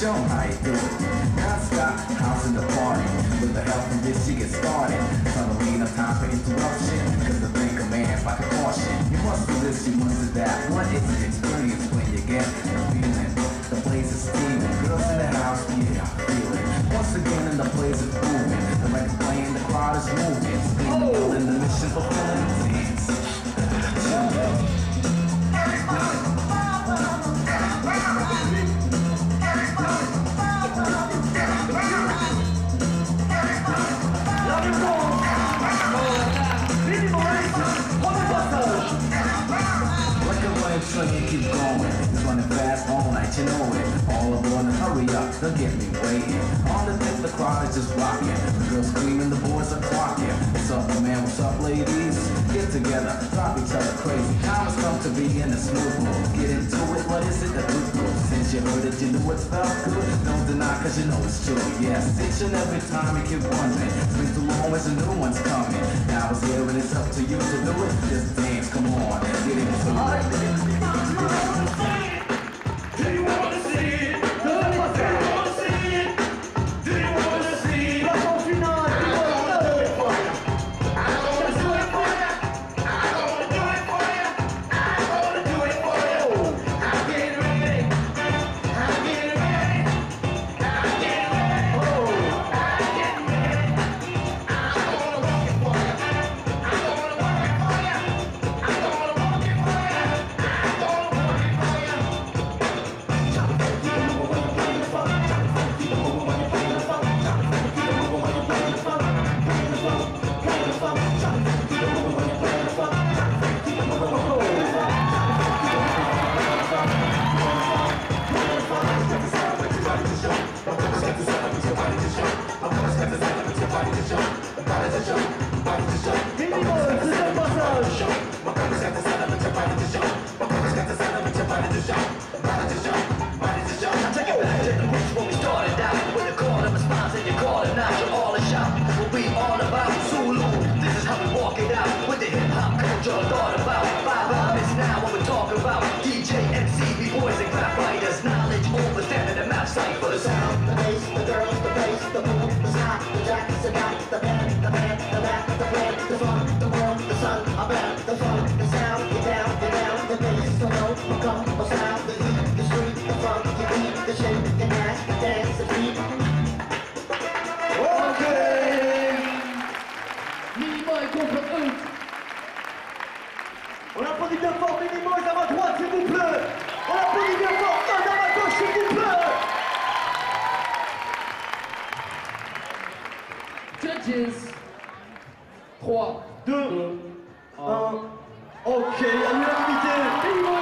show how you do it. Non-stop, house in the party. With the help from this, you get started. Suddenly, no time for interruption. Cause the thing commands like a caution. You must do this, you must do that. What is the experience when you get the feeling? The place is steaming. Girls in the house, yeah, I feel it. Once again, in the place is booming. The record playing, the crowd is moving. Screaming, yelling, the mission fulfilling. Up, don't get me waiting. On the deck, the crowd is just rocking. The girls screaming, the boys are clocking. What's up, man? What's up, ladies? Get together, drop each other crazy. Time has come to be in a smooth mood. Get into it, what is it that we do? Since you heard it, you knew it felt good. Don't deny, cause you know it's true. Yes, each and every time you keep wondering. Swing too long as a new one's coming. Now it's here and it's up to you to do it. Just dance, come on, get into it. The fun, the world, the sun, about the fun, the sound, contre eux. On applaudit bien fort Minimoys à ma droite s'il vous plaît. On applaudit bien fort Eux à ma gauche s'il vous plaît. Judges. 3, 2, 1, ok, à l'unanimité